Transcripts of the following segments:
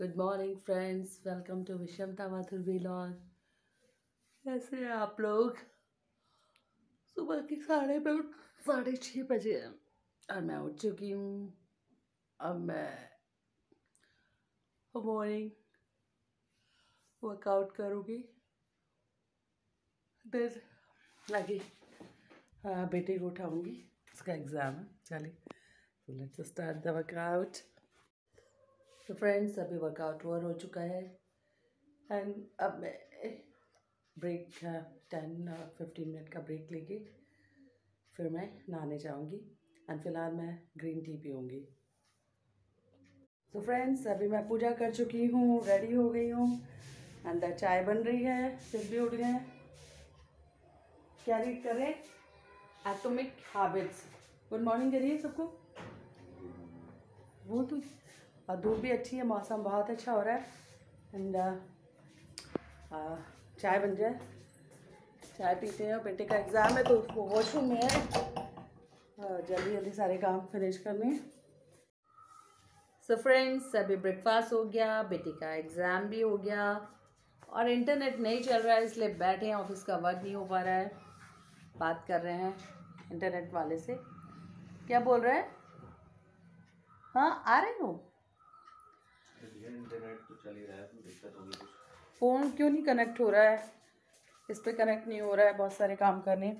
Good morning friends welcome to Vishamta Mathur vlog कैसे हैं आप लोग। सुबह के साढ़े साढ़े छः बजे और मैं उठ चुकी हूँ। अब मैं मॉर्निंग वर्कआउट करूँगी। फिर हाँ बेटे को उठाऊँगी। उसका एग्ज़ाम है। चलिए let's start the workout तो फ्रेंड्स अभी वर्कआउट ओवर हो चुका है। एंड अब मैं ब्रेक टेन फिफ्टीन मिनट का ब्रेक लेके फिर मैं नहाने जाऊँगी। एंड फ़िलहाल मैं ग्रीन टी पीऊँगी। तो फ्रेंड्स अभी मैं पूजा कर चुकी हूँ रेडी हो गई हूँ। अंदर चाय बन रही है, फिर भी उठ गए। क्या रीड करें एटोमिक हैबिट्स गुड मॉर्निंग करिए सबको। वो तो और धूप भी अच्छी है, मौसम बहुत अच्छा हो रहा है। एंड चाय बन जाए। चाय पीते हैं और बेटे का एग्ज़ाम है तो उसको वॉशरूम में है। जल्दी जल्दी सारे काम फिनिश करने सो फ्रेंड्स अभी ब्रेकफास्ट हो गया, बेटे का एग्ज़ाम भी हो गया। और इंटरनेट नहीं चल रहा है, इसलिए बैठे हैं ऑफ़िस का वर्क नहीं हो पा रहा है। बात कर रहे हैं इंटरनेट वाले से। क्या बोल रहे हैं? हाँ आ रहे हो? इंटरनेट तो चल ही रहा है तो दिक्कत होगी कुछ? फ़ोन क्यों नहीं कनेक्ट हो रहा है? इस पर कनेक्ट नहीं हो रहा है बहुत सारे काम करने।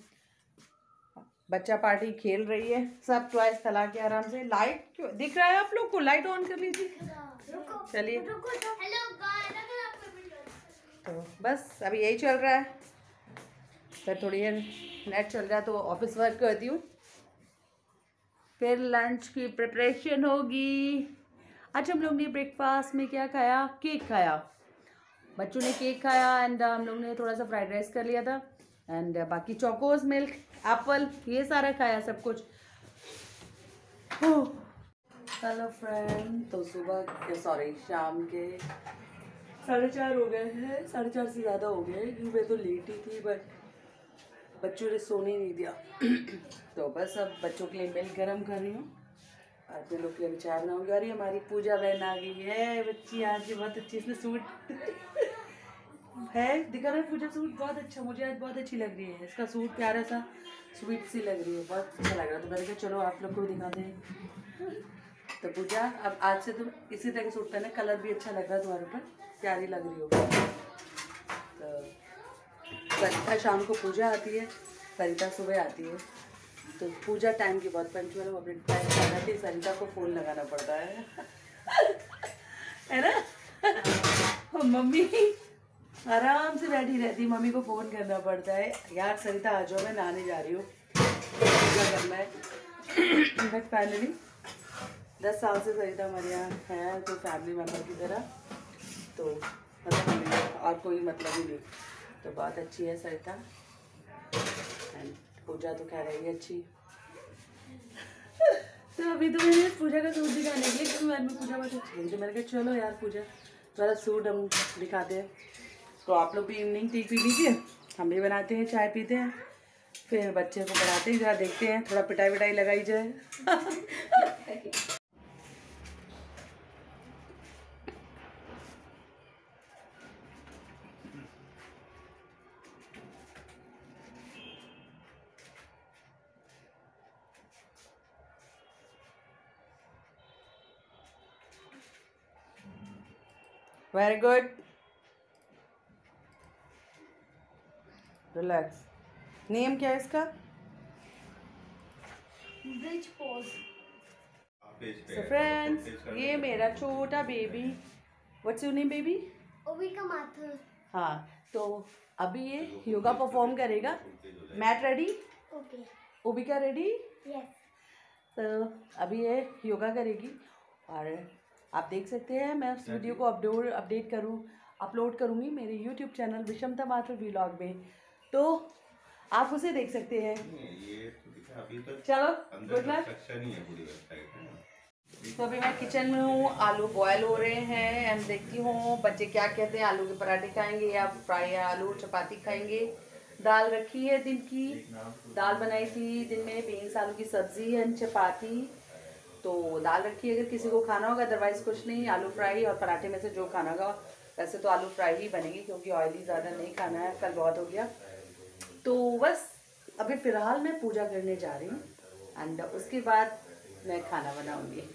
बच्चा पार्टी खेल रही है सब टॉयज फैला के आराम से। लाइट क्यों? दिख रहा है आप लोग को? लाइट ऑन कर लीजिए। चलिए। तो बस अभी यही चल रहा है। फिर थोड़ी देर नेट चल रहा है तो ऑफ़िस वर्क करती हूँ। फिर लंच की प्रिपरेशन होगी। आज हम लोग ने ब्रेकफास्ट में क्या खाया? केक खाया। बच्चों ने केक खाया एंड हम लोग ने थोड़ा सा फ्राइड राइस कर लिया था एंड बाकी चोकोस मिल्क एप्पल ये सारा खाया सब कुछ। हेलो फ्रेंड तो सुबह के सॉरी शाम के साढ़े चार हो गए हैं, साढ़े चार से ज़्यादा हो गए क्योंकि मैं तो लेट ही थी बट बच्चों ने सोने नहीं दिया। तो बस अब बच्चों के लिए मिल्क गर्म कर रही हूँ। आज लोग के लिए विचार ना होंगे अरे हमारी पूजा बहन आ गई है, बच्ची आज बहुत अच्छी, इसने सूट है, दिखा रहा है पूजा सूट बहुत अच्छा मुझे आज बहुत अच्छी लग रही है, इसका सूट प्यारा सा स्वीट सी लग रही है, बहुत अच्छा लग रहा है। तो मैंने कहा, चलो आप लोग को भी दिखा दें। तो पूजा, अब आज से तुम इसी तरह का सूट पहने, कलर भी अच्छा लग रहा है तुम्हारे ऊपर, प्यारी लग रही हो तो सरिता शाम को पूजा आती है सरिता सुबह आती है। तो पूजा टाइम की बहुत पंचुअल है अपने टाइम पर है सरिता को फ़ोन लगाना पड़ता है। है ना? मम्मी आराम से बैठी रहती, मम्मी को फ़ोन करना पड़ता है। यार, सरिता आ जाओ मैं नहाने जा रही हूँ। करना है। बट फाइनली दस साल से सरिता हमारे यहाँ है तो फैमिली मेंबर की तरह। तो मतलब और कोई मतलब ही नहीं। तो बहुत अच्छी है सरिता। पूजा तो कह रही है अच्छी। तो अभी तो मैंने पूजा का सूट दिखाने के लिए क्योंकि मैंने पूजा बहुत अच्छी तो मैंने कहा चलो यार पूजा थोड़ा सूट हम दिखाते हैं। तो आप लोग भी इवनिंग टी पी लीजिए। हम भी बनाते हैं चाय पीते हैं। फिर बच्चे को पढ़ाते हैं जरा देखते हैं थोड़ा पिटाई विटाई लगाई जाए। वेरी गुड रिलैक्स नेम क्या है इसका? ब्रिज पोज सो फ्रेंड्स ये। मेरा छोटा baby what's your name baby Ovika Mathur हाँ तो अभी ये योगा परफॉर्म करेगा। Mat ready okay Obika ready yes तो अभी ये योगा करेगी और आप देख सकते हैं मैं उस वीडियो को अपलोड अपडेट करूँ अपलोड करूँगी मेरे यूट्यूब चैनल विषमता माथुर व्लॉग में। तो आप उसे देख सकते हैं। तो तक चलो गुड लक तो अभी मैं किचन में हूँ आलू बॉयल हो रहे हैं एंड देखती हूँ बच्चे क्या कहते हैं आलू के पराठे खाएँगे या फ्राई आलू चपाती खाएँगे। दाल रखी है दिन की। दाल बनाई थी दिन में बीन्स आलू की सब्ज़ी एंड चपाती। तो दाल रखी है अगर किसी को खाना होगा अदरवाइज़ कुछ नहीं आलू फ्राई और पराठे में से जो खाना होगा वैसे तो आलू फ्राई ही बनेगी क्योंकि ऑयली ज़्यादा नहीं खाना है कल बहुत हो गया। तो बस अभी फ़िलहाल मैं पूजा करने जा रही हूँ एंड उसके बाद मैं खाना बनाऊँगी।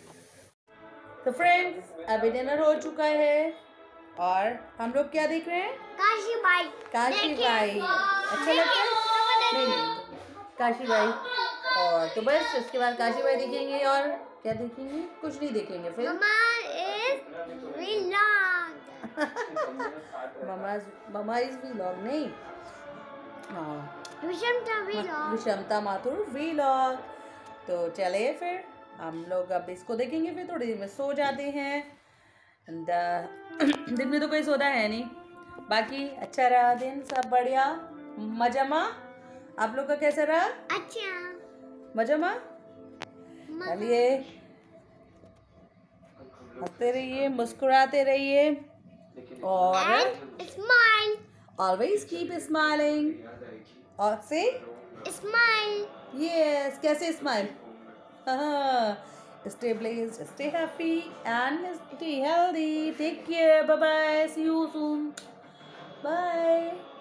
तो फ्रेंड्स अभी डिनर हो चुका है और हम लोग क्या देख रहे हैं? काशी बाई काशी बाई अच्छा लगता है नहीं काशी बाई और तो बस उसके बाद काशी भाई देखेंगे और क्या देखेंगे? कुछ नहीं देखेंगे फिर। Mamma is vlog mamma is vlog नहीं। हाँ। विषमता माथुर व्लॉग तो चले फिर हम लोग अब इसको देखेंगे फिर थोड़ी देर में सो जाते हैं। Uh, दिन में तो कोई सोता है नहीं। बाकी अच्छा रहा दिन सब बढ़िया। मजमा आप लोग का कैसा रहा? अच्छा। मजमा चलिए हँसते रहिए मुस्कुराते रहिए और and smile always keep smiling और से स्माइल यस कैसे smile stay blessed stay happy and stay healthy take care bye bye see you soon bye